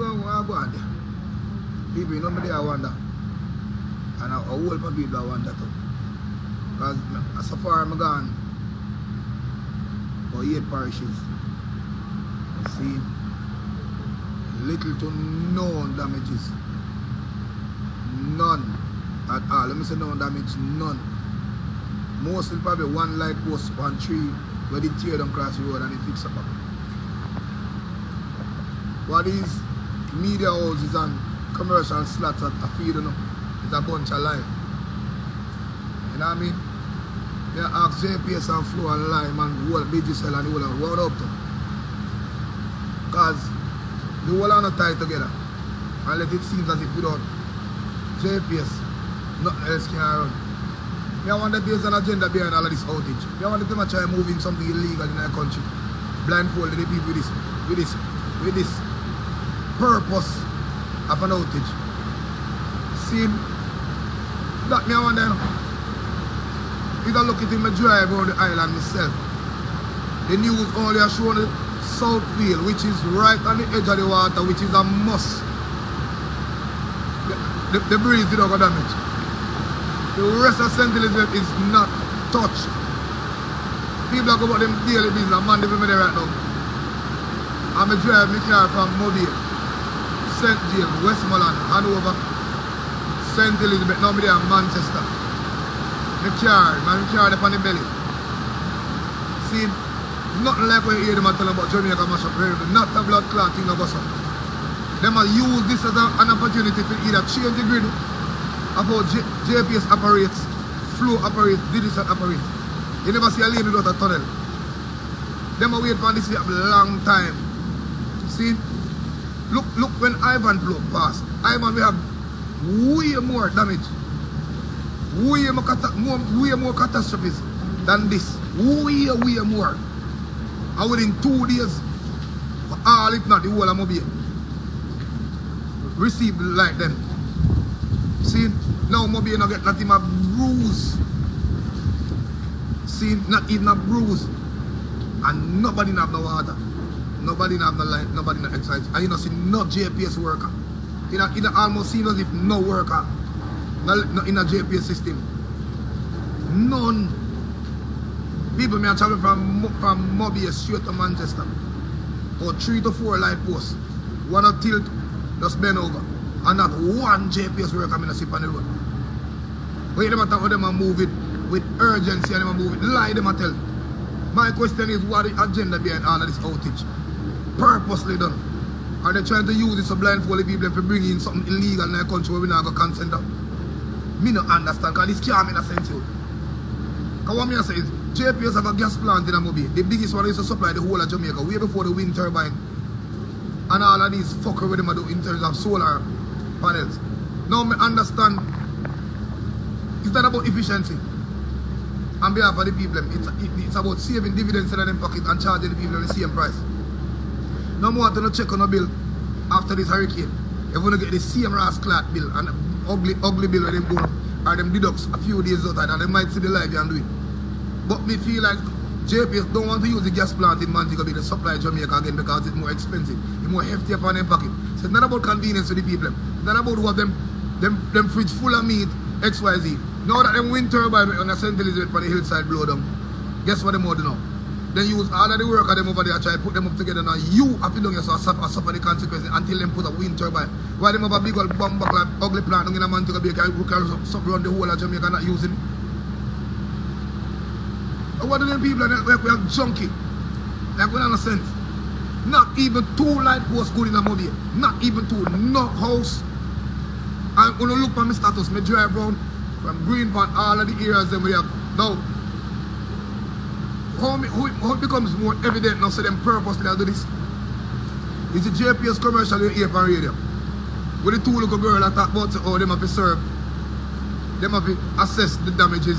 go there. People, you know me there, I wonder. And a, whole lot of people I wonder too. Because so far I'm gone, for eight parishes. See little to no damages. None at all. Let me say no damage, none. Mostly probably one light post, one tree where they tear down across the road and they fix up. What is media houses and commercial slots at a feed you know, is a bunch of lie. You know what I mean? They ask JPS and Flow and Lime and whole Digicel and the whole of what up to. Because the whole are not tied together. And let it seem as if without JPS, nothing else can run. I wonder if there's an agenda behind all of this outage. I wonder if they try moving something illegal in our country. Blindfolded the people with this, with this, with this purpose of an outage. See, that me I wonder. If I look at him, I drive around the island myself. The news only has shown the Southfield, which is right on the edge of the water, which is a must. The, the, the breeze did not go damage. The rest of St. Elizabeth is not touched. People are going about them daily business, man, they there right now. I'm a drive my car from MoBay, St. James, Westmoreland, Hanover, St. Elizabeth, now I'm there Manchester. The car, my car up on the belly. See, nothing like when you hear them tell about Jamaica mash up not a blood clot thing of us. Them will use this as a, an opportunity to either change the grid about J, JPS operates, flow operates, Digicel operates. You never see a lane without a tunnel. Them will wait for this for a long time. See? Look, look when Ivan blew past. Ivan we have way more damage way more, way more catastrophes than this. Way, way more. And within two days, for all if not the whole of MoBay, received like them. See, now MoBay not get not even a bruise. See, not even a bruise. And nobody have no water. Nobody have no light, nobody no exercise. And you know, see no JPS worker. You know, it almost seems as if no worker no, no, in a JPS system. None. People may travel from from MoBay straight to Manchester. Or three to four light posts. One a tilt, just bend over. And not one JPS worker coming to sit on the road. But you matter how them a move it with urgency and them a move it. Lie them a tell. My question is what the agenda behind all of this outage? Purposely done. Are they trying to use this to blindfold the people to bring in something illegal in their country where we not going to consent of? Me no understand because this can't make no sense. Because what me say is JPS have a gas plant in the MoBay. The biggest one is to supply the whole of Jamaica way before the wind turbine. And all of these fucker with them do in terms of solar panels. Now me understand it's not about efficiency. On behalf of the people, it's, it's about saving dividends in their pocket and charging the people the same price. No more to no check on a bill after this hurricane. You're going to get the same rascal bill and ugly ugly bill where them go or them deducts a few days out and they might see the light and do it. But me feel like JPS don't want to use the gas plant in Montego Bay to supply Jamaica again because it's more expensive. It's more hefty upon their pocket. So it's not about convenience to the people. It's not about who have them them them fridge full of meat, XYZ. Now that them wind turbine on the St. Elizabeth for the hillside blow down, guess what them want to Then use all of the work of them over there try to put them up together now. You have to do yourself suffer, suffer the consequences until them put a wind turbine. Why them have a big old back like ugly plant in a man to be can sub around the whole of Jamaica not using it. What do them people like we are junkie? Like we sense. Not even two light posts good in a MoBay. Not even two. No house. I'm gonna look for my status, me drive from Greenpoint, all of the areas that we have. Now, how, how, it becomes more evident now, so them purposely do this. It's a JPS commercial you hear on radio. With the two little girl that talk about how oh, them have to serve, them have to assess the damages,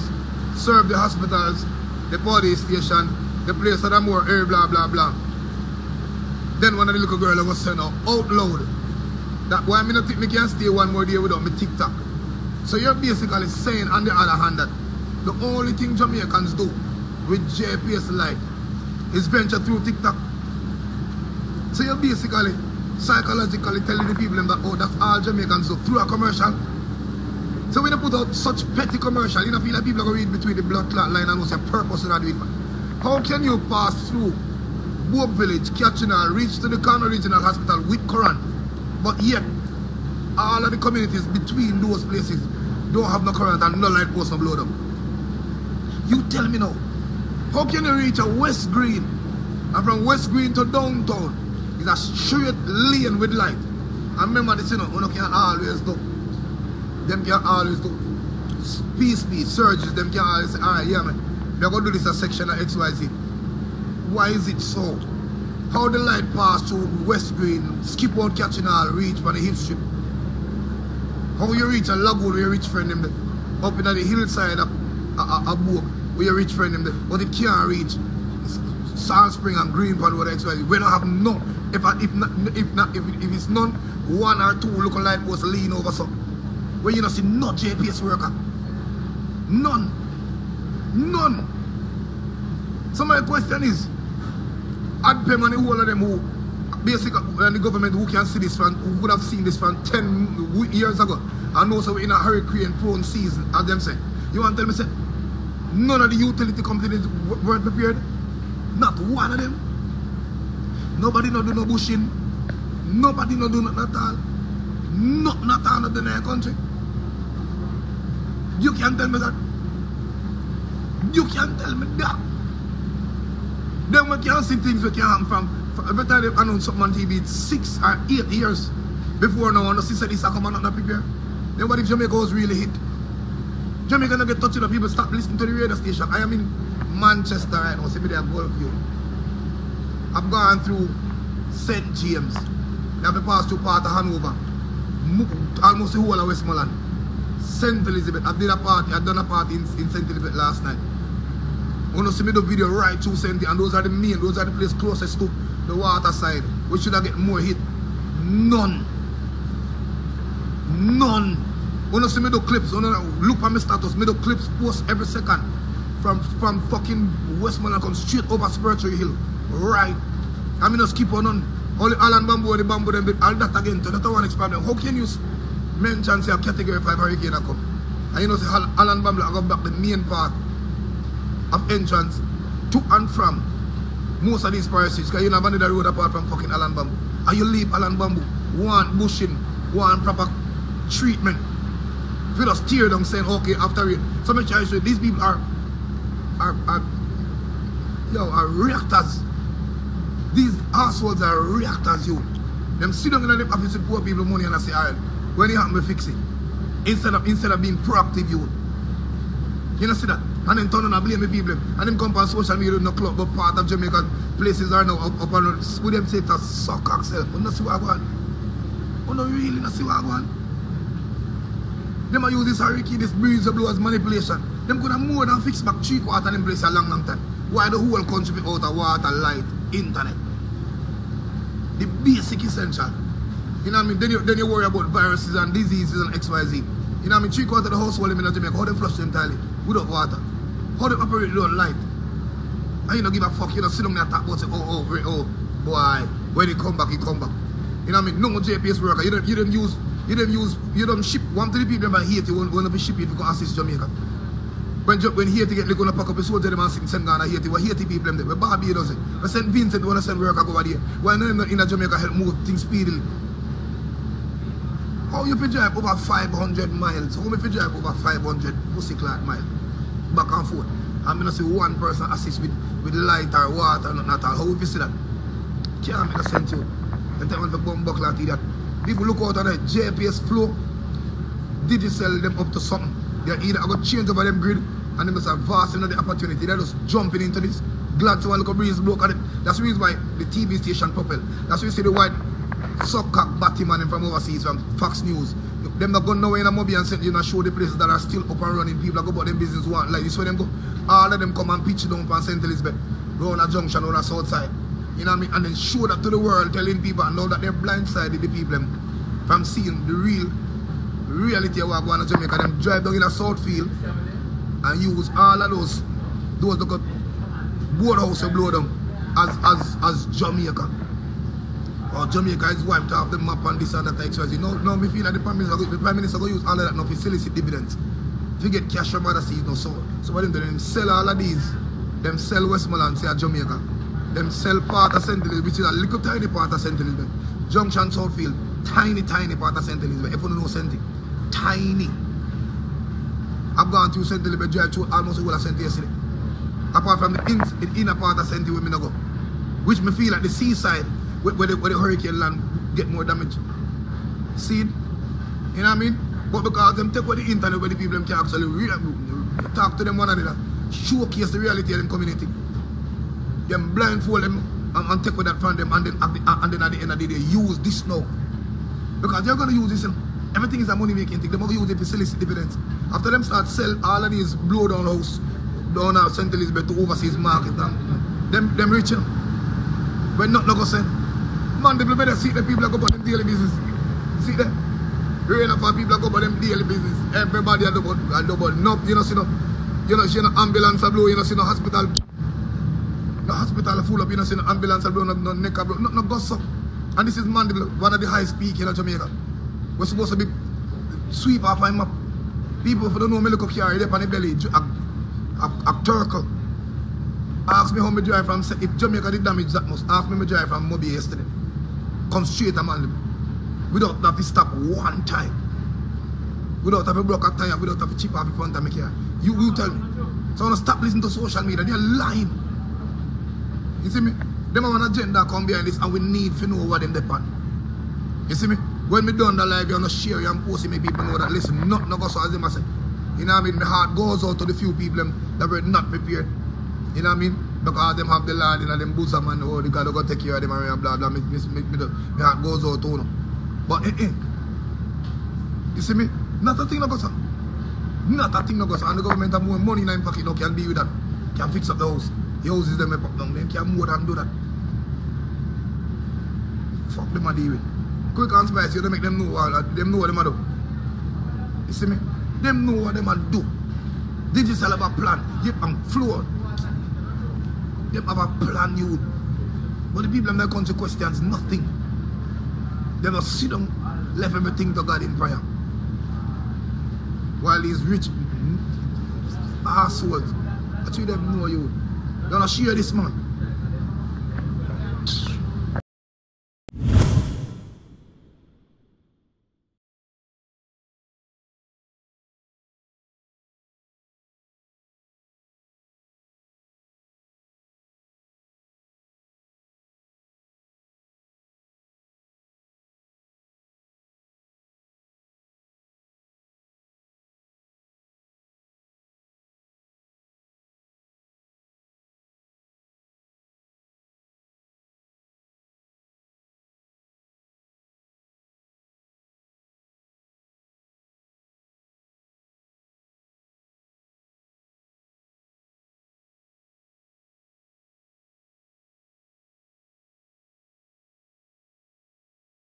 serve the hospitals, the police station, the place that are more air, blah, blah, blah. Then one of the little girl was saying out loud that why me not think me can stay one more day without me TikTok. So you're basically saying on the other hand that the only thing Jamaicans do with JPS Light His venture through TikTok. So you're basically psychologically telling the people that, oh, that's all Jamaicans do through a commercial. So when you put out such petty commercial, you know, feel like people are going to read between the blood clot line and what's your purpose in that do How can you pass through Boab Village, Kitchener, reach to the Cornwall Regional Hospital with Quran, but yet all of the communities between those places don't have no current and no light post no blow them. You tell me now, how can you reach a West Green and from West Green to downtown is a straight lane with light. And remember this, you know, you can always do. Them can always do. Peace, peace, surges, them can always say, alright, yeah man, we're going to do this a section of XYZ. Why is it so? How the light pass through West Green, skip out catching all, reach by the hip strip. How you reach a lagoon you reach friend them. Up in the hillside a, a, a book where you reach friend them. But it can't reach Sand Spring and Green Pond whatever XYZ. We don't have no if if not if not if, if it's none one or two looking like was lean over something. Where you not see no JPS worker. None. None. So my question is, ODPEM and the whole of them who basically and the government who can see this from who would have seen this from 10 years ago and also in a hurricane prone season as them say. You want to tell me say none of the utility companies weren't prepared? Not one of them. Nobody no do no bushing. Nobody no do nothing at all. Not not all of the country. You can't tell me that. You can't tell me that. Then we can see things we can happen from, every time they announce something on TV, it's six or eight years before now, and the sister this come and not prepare. Then what if Jamaica was really hit? Jamaica not get touching the people stop listening to the radio station. I am in Manchester right now, see me there Gulfview. I've gone through St. James. I've been passed through part of Hanover. Almost the whole of Westmoreland. St. Elizabeth. I did a party, I done a party in, in St. Elizabeth last night. When you see me the video right through St. and those are the main, those are the place closest to the water side. We should have get more hit. None. None. You see the clips, you look at my status, me the clips post every second. From from fucking Westmoreland come straight over Spur Tree Hill. Right. I mean just keep on on. Only Holland Bamboo and the Bamboo them all that again to that one problem. How can you mention say a category 5 hurricane come? And you know say Holland Bamboo I go back the main part of entrance to and from most of these parishes because you need a road apart from fucking Holland Bamboo. And you leave Holland Bamboo, one bushing, one proper treatment. If you just tear them saying, okay, after it. So make sure these people are, are, are, yo, are reactors. These assholes are reactors, you. Them sit down in the office with poor people money and I say, alright, when you happen to fix it. Instead of, instead of being proactive, you. You know see that? And then turn on and blame the people. And then come on social media no club, but part of Jamaican places are now up, up on with them say to suck oxel. You not see what I want. You not really not see what I want. Them are use this hurricane, this breeze blow as manipulation. Them could have more than fix back three quarter in place a long, long time. Why the whole country be out of water, light, internet? The basic essential. You know what I mean? Then you, then you worry about viruses and diseases and XYZ. You know what I mean? Three quarter of the household in Jamaica, how they flush entirely without water. How they operate without light. And you don't give a fuck, you don't sit down there and talk about say, oh, oh, oh, boy, when he come back, he come back. You know what I mean? No JPS worker. You don't, you don't use, you don't use, you don't ship one to the people in Haiti when, when they ship it to go assist Jamaica. When, when Haiti get, they're going to pack up a soldier, them and send Ghana Haiti. What Haiti people them there? Where Barbados. We send Vincent, want to send worker over there. Why not in, in Jamaica help move things speedily? How you fit drive over 500 miles? How you fit drive over 500 pussy clot miles? Back and forth. I'm gonna see one person assist with, with light or water, not, not all. How you see that? Can't make a sense you. And tell me the bomb buckle and that. People look out on the JPS flow. Did you sell them up to something? They're either I got change over them grid and they must have vast another opportunity. They're just jumping into this. Glad to look a breeze bloke on it. That's the reason why the TV station propel. That's why you see the white sucker Batman from overseas from Fox News. Them not going nowhere in a movie and send you know show the places that are still up and running. People that go about them business one like this where them go. All of them come and pitch down from St. Elizabeth, round a junction on a south side. You know what I mean? And then show that to the world, telling people and know that they're blindsided the people them from seeing the real reality of what going on in Jamaica. Them drive down in a south field and use all of those those look boathouse to blow them as as as Jamaica. or Jamaica is wiped off the map and this and that XYZ. No, no, me feel like the Prime Minister, the Prime Minister go use all of that now for solicit dividends. If you get cash from other seas, no so. So what them do, them sell all of these. Them sell Westmoreland, say Jamaica. Them sell part of St. Which is a little tiny part of St. Elizabeth. Junction Southfield, tiny, tiny part of St. Elizabeth. If you know St. Tiny. I've gone through St. Elizabeth, drive through almost whole of St. yesterday. Apart from the, in, the inner part of St. where no go. Which me feel like the seaside, where, where, the, where the hurricane land get more damage. See? You know what I mean? But because them take away the internet where the people them can actually talk to them one another, showcase the reality of them community. Them blindfold them and, and take away that from them and then, at the, uh, and then at the end of the day they use this now. Because they're gonna use this and everything is a money making thing. They're gonna use it to solicit dividends. After them start sell all of these blow down house down at St. Elizabeth to overseas market and them them rich you know. When not no go send. Man, they better see the people that go about them daily business. See that? Rain up for people that go about them daily business. Everybody boat, at the boat. No, you know, see no, you know, see no ambulance blow, you know, see no hospital. Hospital full up, you know, see ambulance blow, no, no neck blow, no, no gossip. And this is Mandeville, one of the highest peak in Jamaica. We're supposed to be sweep off my map. People you don't know me look up here, they're on the belly, a, a, a turtle. Ask me how me drive from, if Jamaica did damage that much, ask me me drive from MoBay yesterday. Come straight to Mandeville. Without have to stop one time. Without to block a tire, without have to chip off in front of me car. You will tell me. So I want to stop listening to social media. They're lying. You see me? Them have an agenda come behind this and we need to know what them depend. You see me? When me done the live, you're not share and post it, make people know that listen, not no go so as them I say. You know what I mean? My heart goes out to the few people them that were not prepared. You know what I mean? Because them have the land in them bosom and oh, they gotta go take care of them and blah blah. Me, me, me, me, my heart goes out to you. But eh, eh. You see me? Not a thing no go so. Not a thing no go so. And the government have more money in their pocket now can be with that. Can fix up the house. The houses them pop down. They can more than do that. Fuck them a deal with. Quick and spicy, you make them know all that. Uh, them know what them a do. You see me? Them know what them a do. Digicel have a plan. Yep, I'm floored. Them have a plan, you. But the people in their country questions nothing. They just sit down, left everything to God in prayer. While these rich assholes, actually them know you. They're not share this.